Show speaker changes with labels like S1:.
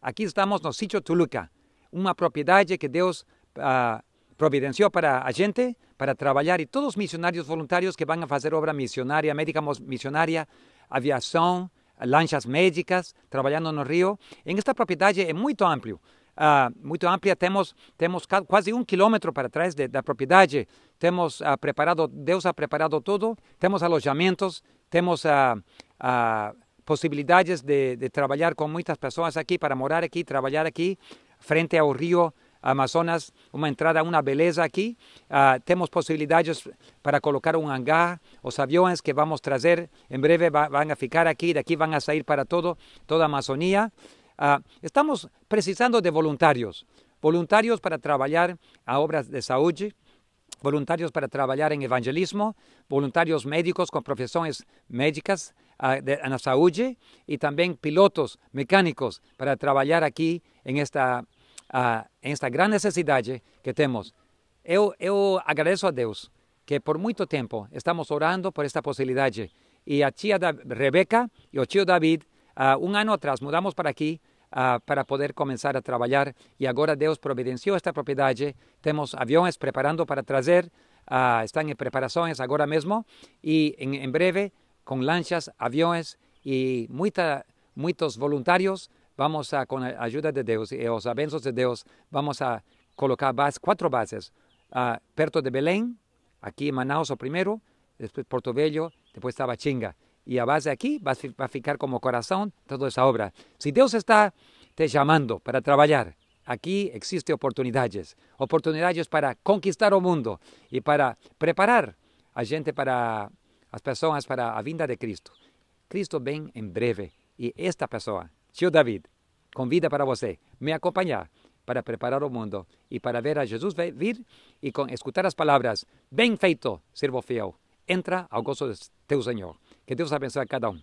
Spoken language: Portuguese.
S1: Aqui estamos no sítio Tuluca, uma propriedade que Deus uh, providenciou para a gente, para trabalhar, e todos os missionários voluntários que vão fazer obra missionária, médica missionária, aviação, lanchas médicas, trabalhando no rio. Em esta propriedade é muito amplo. Uh, muito ampla, temos, temos quase um quilômetro para trás de, da propriedade, temos uh, preparado, Deus ha preparado tudo, temos alojamentos, temos uh, possibilidades de, de, trabalhar com muitas pessoas aqui, para morar aqui, trabalhar aqui, frente ao rio Amazonas, uma entrada, uma beleza aqui. temos possibilidades para colocar um hangar, os aviões que vamos trazer em breve vão ficar aqui, daqui vão sair para todo, toda a Amazônia. Uh, estamos precisando de voluntários, voluntários para trabalhar a obras de saúde, voluntários para trabalhar em evangelismo, voluntários médicos com profissões médicas de, na saúde e também pilotos mecânicos para trabalhar aqui em esta, em esta grande necessidade que temos. Eu, eu agradeço a Deus que por muito tempo estamos orando por esta possibilidade e a tia da Rebeca e o tio David Uh, um ano atrás mudamos para aqui uh, para poder começar a trabalhar e agora Deus providenciou esta propriedade. Temos aviões preparando para trazer, uh, estão em preparações agora mesmo e em breve com lanchas, aviões e muita, muitos voluntários vamos a, com a ajuda de Deus e os abenços de Deus, vamos a colocar base, quatro bases, uh, perto de Belém, aqui em Manaus o primeiro, depois Porto Velho, depois Tabatinga y a base aquí va a ficar como corazón toda esa obra. Si Dios está te llamando para trabajar, aquí existen oportunidades, oportunidades para conquistar o mundo y para preparar a gente para as pessoas para a vinda de Cristo. Cristo vem em breve e esta pessoa, tio David, convida para você me acompanhar para preparar o mundo e para ver a Jesus vir e com escutar as palavras, bem feito, servo fiel, entra ao gozo de teu Senhor. Que Deus abençoe a cada um.